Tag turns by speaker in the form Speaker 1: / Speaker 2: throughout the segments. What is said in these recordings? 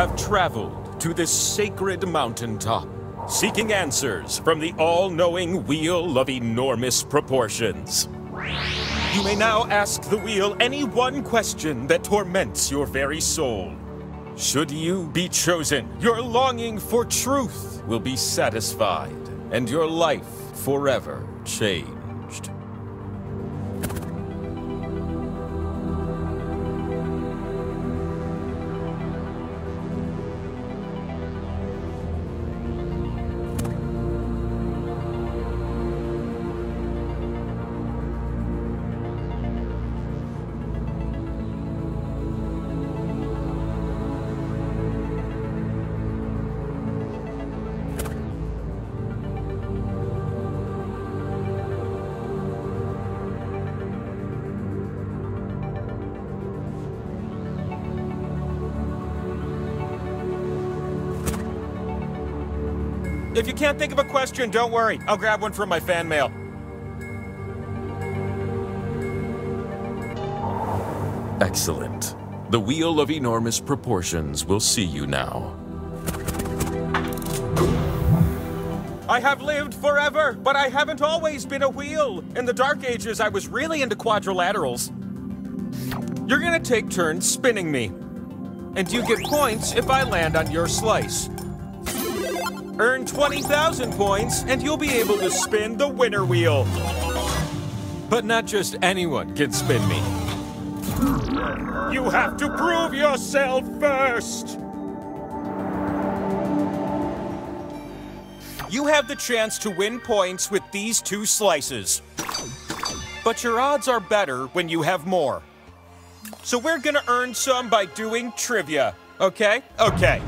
Speaker 1: have traveled to this sacred mountaintop, seeking answers from the all-knowing wheel of enormous proportions. You may now ask the wheel any one question that torments your very soul. Should you be chosen, your longing for truth will be satisfied, and your life forever changed. If you can't think of a question, don't worry. I'll grab one from my fan mail. Excellent. The wheel of enormous proportions will see you now. I have lived forever, but I haven't always been a wheel. In the Dark Ages, I was really into quadrilaterals. You're gonna take turns spinning me. And you get points if I land on your slice. Earn 20,000 points, and you'll be able to spin the winner wheel. But not just anyone can spin me. You have to prove yourself first! You have the chance to win points with these two slices. But your odds are better when you have more. So we're gonna earn some by doing trivia, okay? Okay.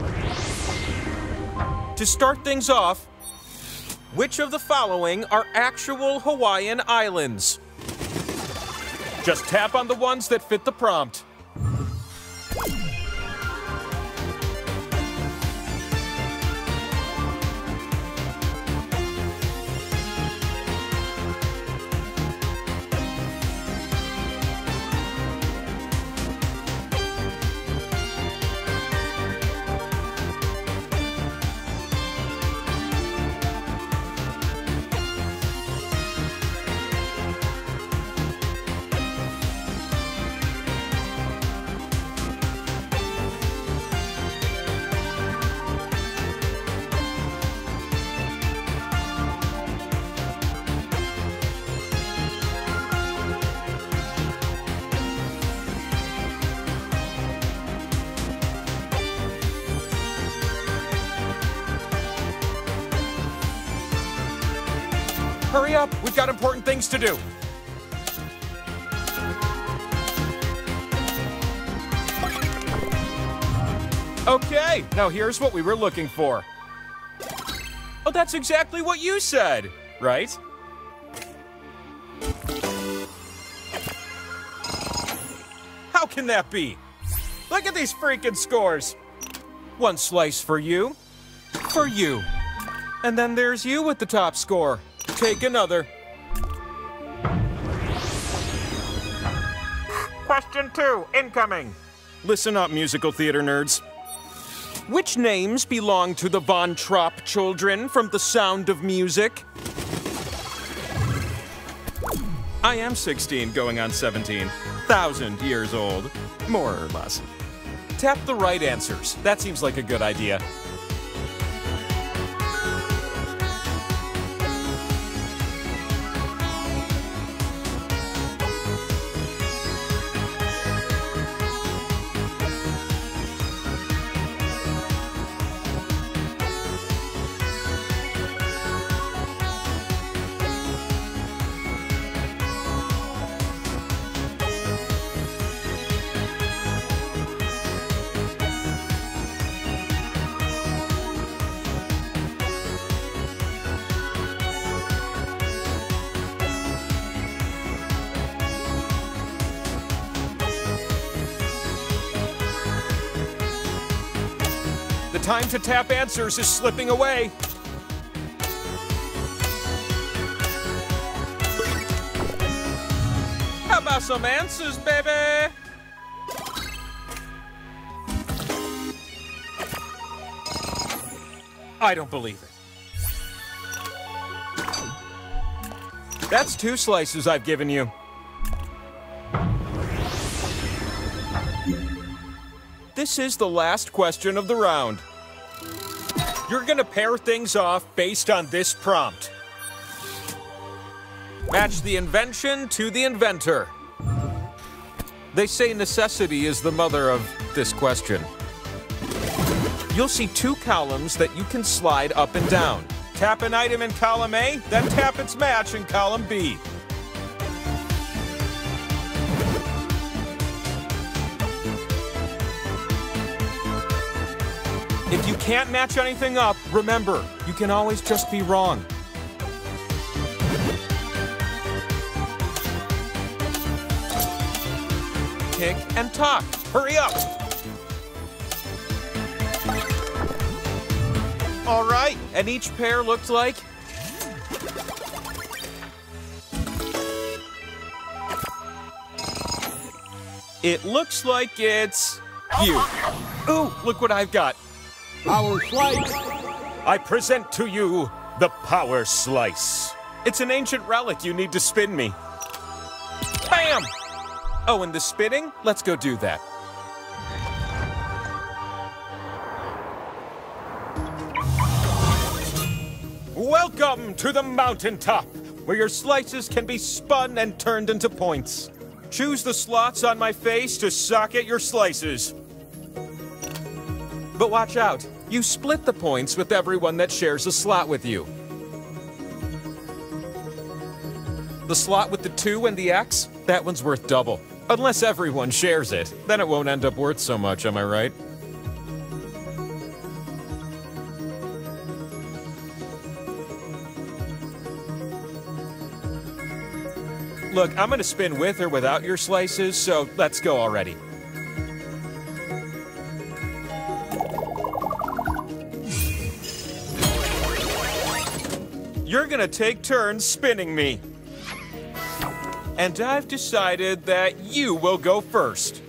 Speaker 1: To start things off, which of the following are actual Hawaiian islands? Just tap on the ones that fit the prompt. Hurry up, we've got important things to do. Okay, now here's what we were looking for. Oh, that's exactly what you said, right? How can that be? Look at these freaking scores. One slice for you, for you. And then there's you with the top score. Take another. Question two, incoming. Listen up, musical theater nerds. Which names belong to the Von Trapp children from The Sound of Music? I am 16, going on 17. Thousand years old. More or less. Tap the right answers. That seems like a good idea. Time to tap answers is slipping away. How about some answers, baby? I don't believe it. That's two slices I've given you. This is the last question of the round. You're gonna pair things off based on this prompt. Match the invention to the inventor. They say necessity is the mother of this question. You'll see two columns that you can slide up and down. Tap an item in column A, then tap its match in column B. If you can't match anything up, remember, you can always just be wrong. Tick and talk. Hurry up! All right, and each pair looks like It looks like it's you. Ooh, look what I've got.
Speaker 2: Power Slice.
Speaker 1: I present to you the Power Slice. It's an ancient relic you need to spin me. Bam! Oh, and the spinning? Let's go do that. Welcome to the mountaintop, where your slices can be spun and turned into points. Choose the slots on my face to socket your slices. But watch out, you split the points with everyone that shares a slot with you. The slot with the 2 and the X, that one's worth double. Unless everyone shares it, then it won't end up worth so much, am I right? Look, I'm gonna spin with or without your slices, so let's go already. You're gonna take turns spinning me. And I've decided that you will go first.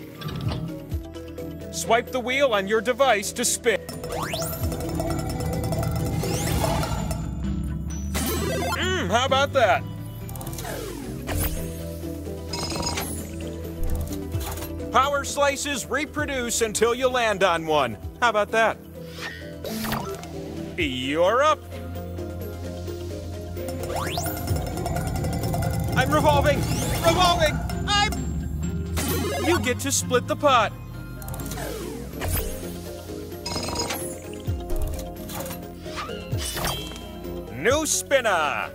Speaker 1: Swipe the wheel on your device to spin. Mmm, how about that? Power slices reproduce until you land on one. How about that? You're up. Revolving! Revolving! I'm... You get to split the pot. New spinner!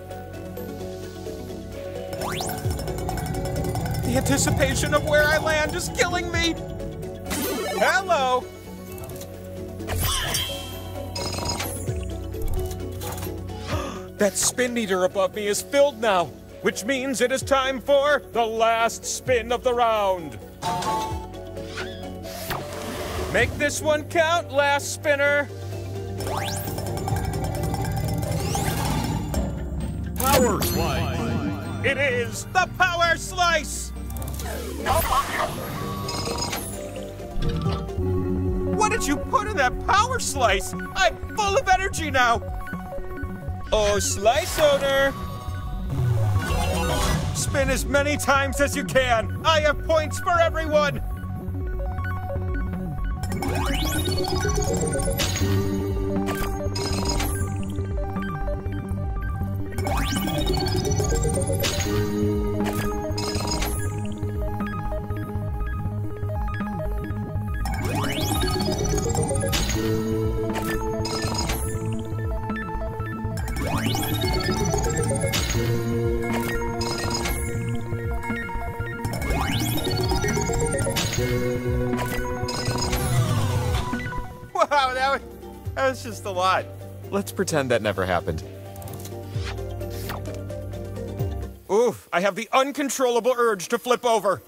Speaker 1: The anticipation of where I land is killing me! Hello! that spin meter above me is filled now, which means it is time for the last spin of the round. Make this one count, last spinner.
Speaker 2: Power Slice.
Speaker 1: It is the power slice! What did you put in that power slice? I'm full of energy now! Oh, slice owner! Spin as many times as you can! I have points for everyone! Let's pretend that never happened. Oof, I have the uncontrollable urge to flip over.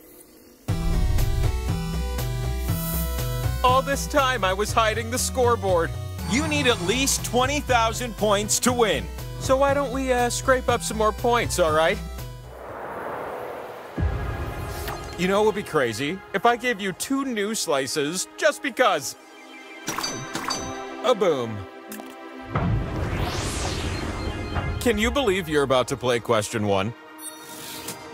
Speaker 1: All this time I was hiding the scoreboard. You need at least 20,000 points to win. So why don't we uh, scrape up some more points, all right? You know what would be crazy? If I gave you two new slices just because. A boom. Can you believe you're about to play question one?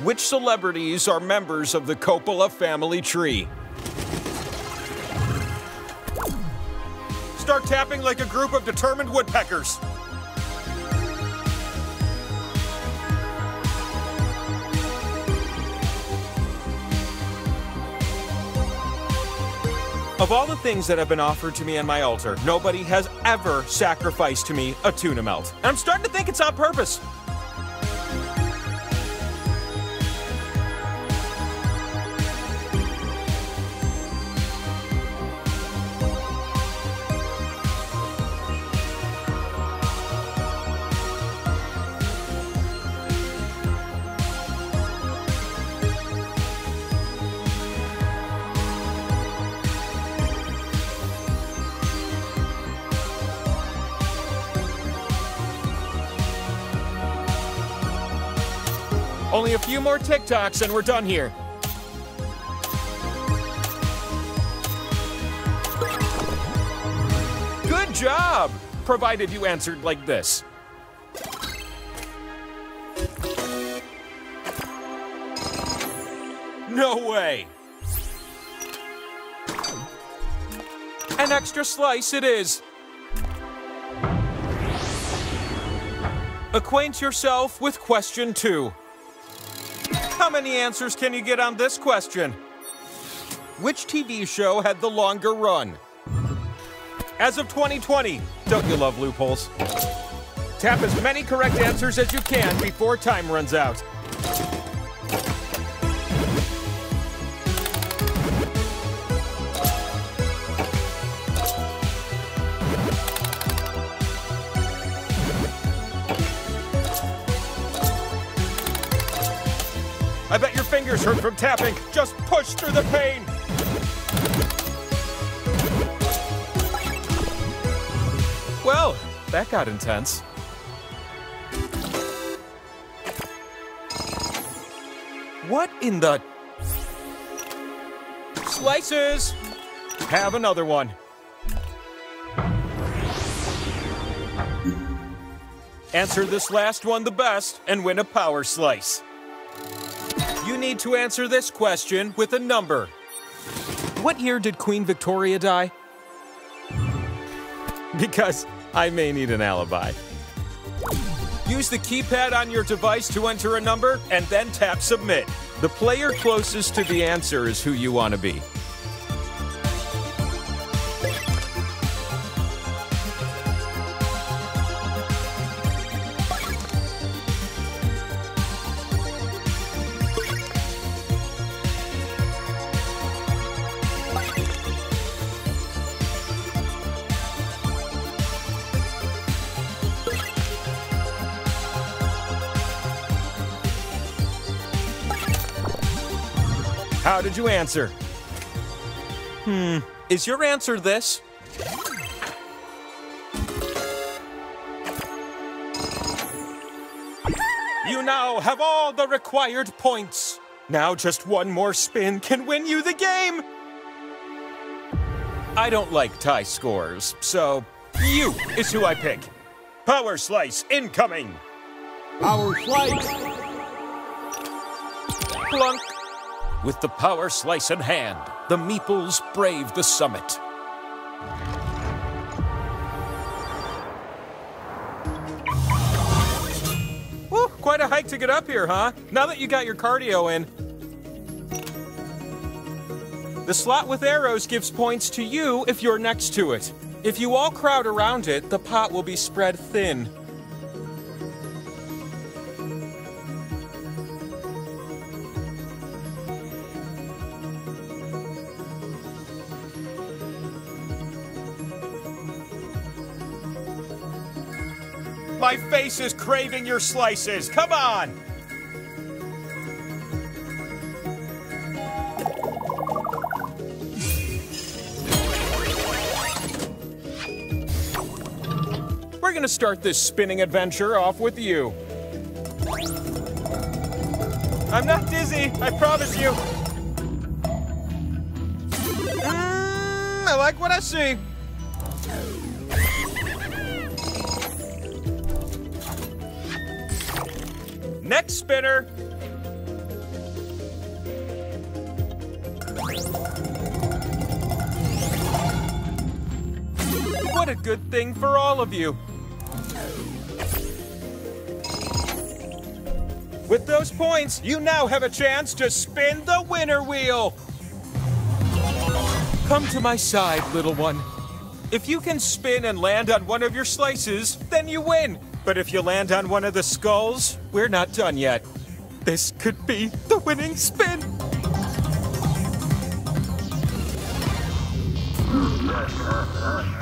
Speaker 1: Which celebrities are members of the Coppola family tree? Start tapping like a group of determined woodpeckers. Of all the things that have been offered to me on my altar, nobody has ever sacrificed to me a tuna melt. And I'm starting to think it's on purpose. Only a few more TikToks and we're done here. Good job! Provided you answered like this. No way! An extra slice it is. Acquaint yourself with question two. How many answers can you get on this question? Which TV show had the longer run? As of 2020, don't you love loopholes? Tap as many correct answers as you can before time runs out. Hurt from tapping. Just push through the pain. Well, that got intense. What in the... Slices! Have another one. Answer this last one the best and win a power slice. Need to answer this question with a number. What year did Queen Victoria die? Because I may need an alibi. Use the keypad on your device to enter a number and then tap submit. The player closest to the answer is who you want to be. How did you answer? Hmm, is your answer this? You now have all the required points. Now just one more spin can win you the game. I don't like tie scores, so you is who I pick. Power Slice incoming.
Speaker 2: Power Slice.
Speaker 1: Plunk. With the power slice in hand, the Meeples brave the summit. Woo, quite a hike to get up here, huh? Now that you got your cardio in. The slot with arrows gives points to you if you're next to it. If you all crowd around it, the pot will be spread thin. My face is craving your slices. Come on! We're gonna start this spinning adventure off with you. I'm not dizzy, I promise you. Mm, I like what I see. Next spinner. What a good thing for all of you. With those points, you now have a chance to spin the winner wheel. Come to my side, little one. If you can spin and land on one of your slices, then you win. But if you land on one of the skulls, we're not done yet. This could be the winning spin.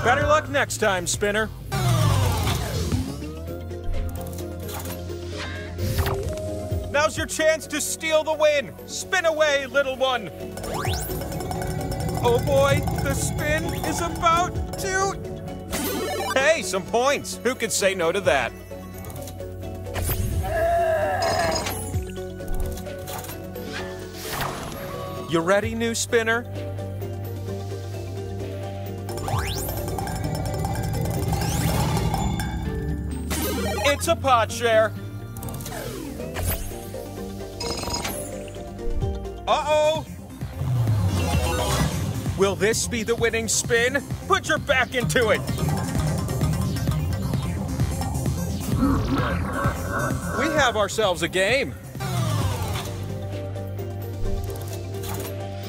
Speaker 1: Better luck next time, Spinner. Now's your chance to steal the win. Spin away, little one. Oh boy, the spin is about to. Hey, some points. Who could say no to that? You ready, new spinner? It's a pot share. Uh-oh. Will this be the winning spin? Put your back into it. We have ourselves a game.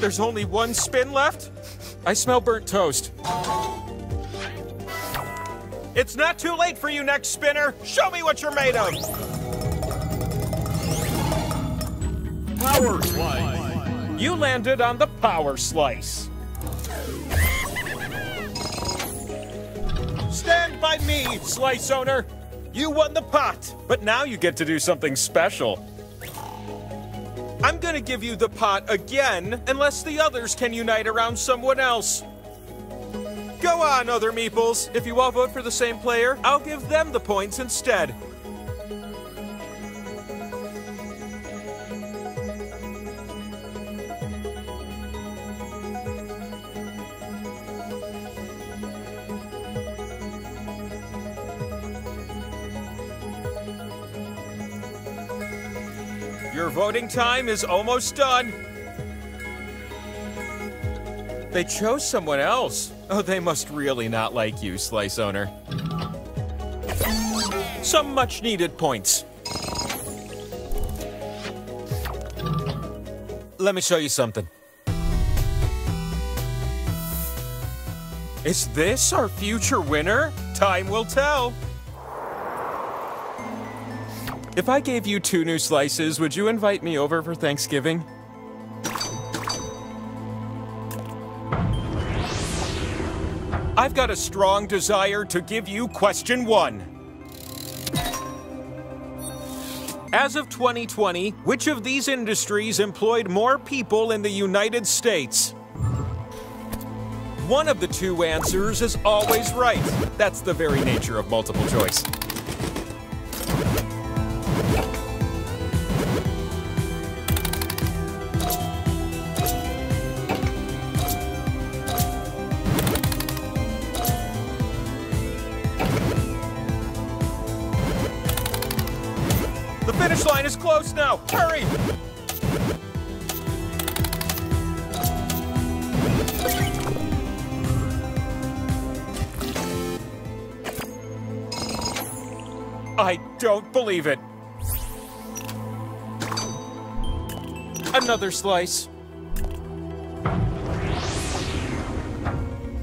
Speaker 1: There's only one spin left? I smell burnt toast. It's not too late for you, next spinner. Show me what you're made of.
Speaker 2: Power slice.
Speaker 1: You landed on the power slice. Stand by me, slice owner. You won the pot, but now you get to do something special. I'm gonna give you the pot again, unless the others can unite around someone else. Go on, other meeples. If you all vote for the same player, I'll give them the points instead. Voting time is almost done. They chose someone else. Oh, they must really not like you, Slice Owner. Some much needed points. Let me show you something. Is this our future winner? Time will tell. If I gave you two new slices, would you invite me over for Thanksgiving? I've got a strong desire to give you question one. As of 2020, which of these industries employed more people in the United States? One of the two answers is always right. That's the very nature of multiple choice. Finish line is close now. Hurry! I don't believe it. Another slice.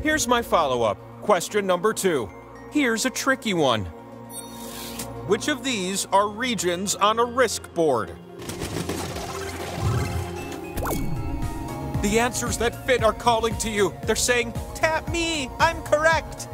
Speaker 1: Here's my follow-up. Question number two. Here's a tricky one. Which of these are regions on a risk board? The answers that fit are calling to you. They're saying, Tap me, I'm correct.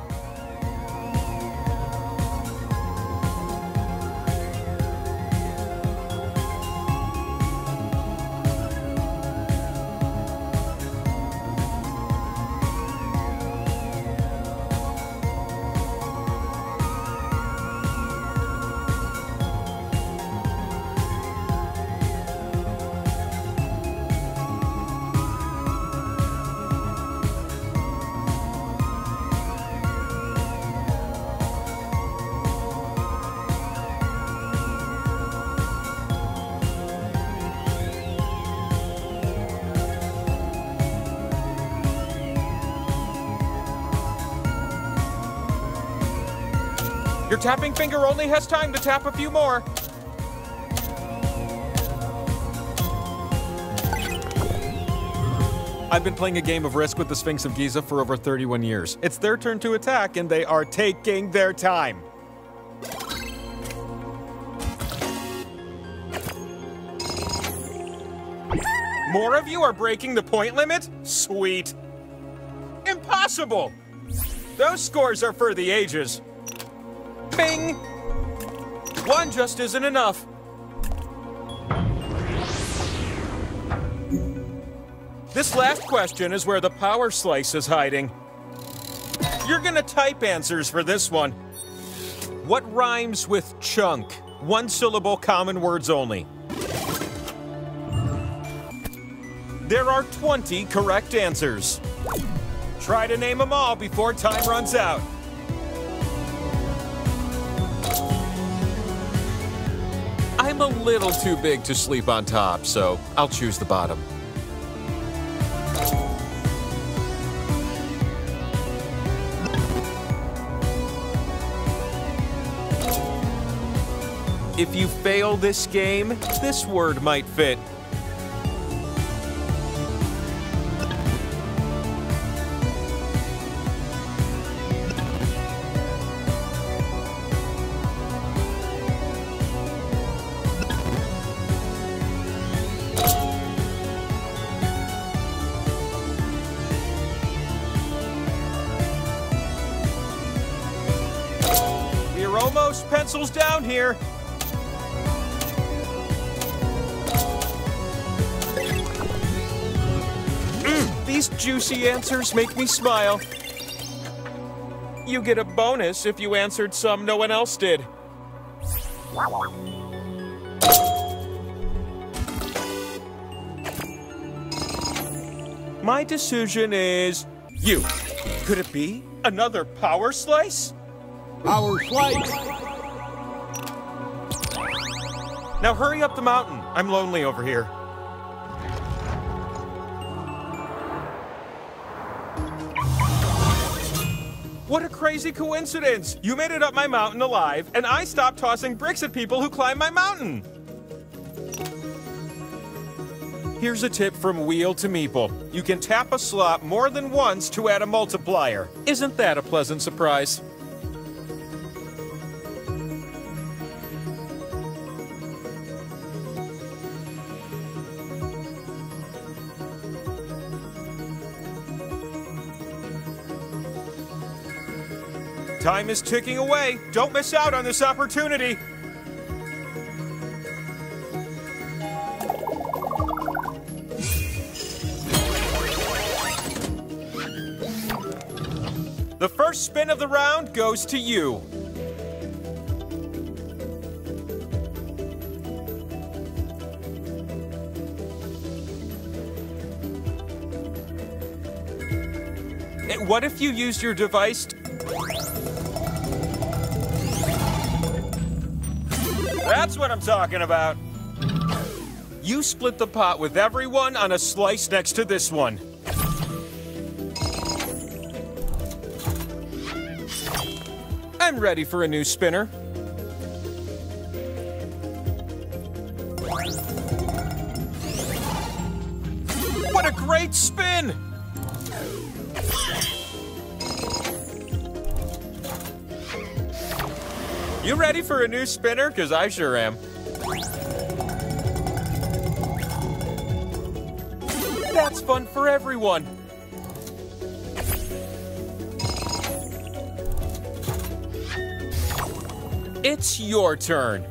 Speaker 1: Tapping finger only has time to tap a few more. I've been playing a game of Risk with the Sphinx of Giza for over 31 years. It's their turn to attack, and they are taking their time. More of you are breaking the point limit? Sweet. Impossible! Those scores are for the ages. Bing! One just isn't enough. This last question is where the power slice is hiding. You're gonna type answers for this one. What rhymes with chunk? One syllable common words only. There are 20 correct answers. Try to name them all before time runs out. I'm a little too big to sleep on top, so I'll choose the bottom. If you fail this game, this word might fit. Juicy answers make me smile. You get a bonus if you answered some no one else did. My decision is you. Could it be another power slice?
Speaker 2: Power slice.
Speaker 1: Now hurry up the mountain. I'm lonely over here. Crazy coincidence! You made it up my mountain alive, and I stopped tossing bricks at people who climb my mountain! Here's a tip from Wheel to Meeple. You can tap a slot more than once to add a multiplier. Isn't that a pleasant surprise? Time is ticking away. Don't miss out on this opportunity. The first spin of the round goes to you. What if you used your device That's what I'm talking about. You split the pot with everyone on a slice next to this one. I'm ready for a new spinner. What a great spin! You ready for a new spinner? Because I sure am. That's fun for everyone. It's your turn.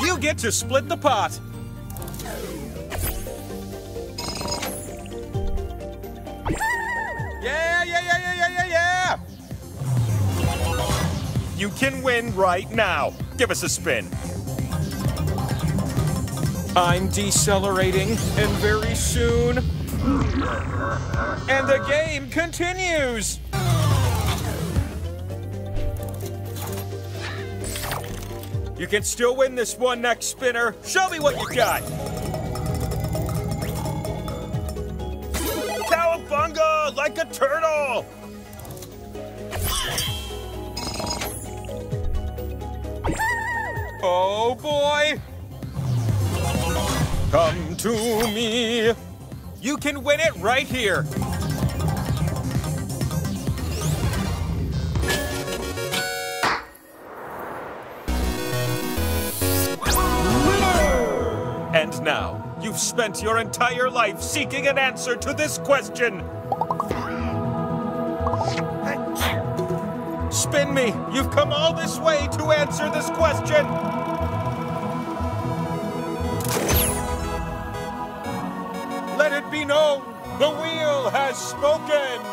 Speaker 1: You get to split the pot. Can win right now. Give us a spin. I'm decelerating, and very soon. And the game continues! You can still win this one next spinner. Show me what you got. Count like a turtle! Oh boy! Come to me! You can win it right here! And now, you've spent your entire life seeking an answer to this question. Spin me! You've come all this way to answer this question! Let it be known, the wheel has spoken!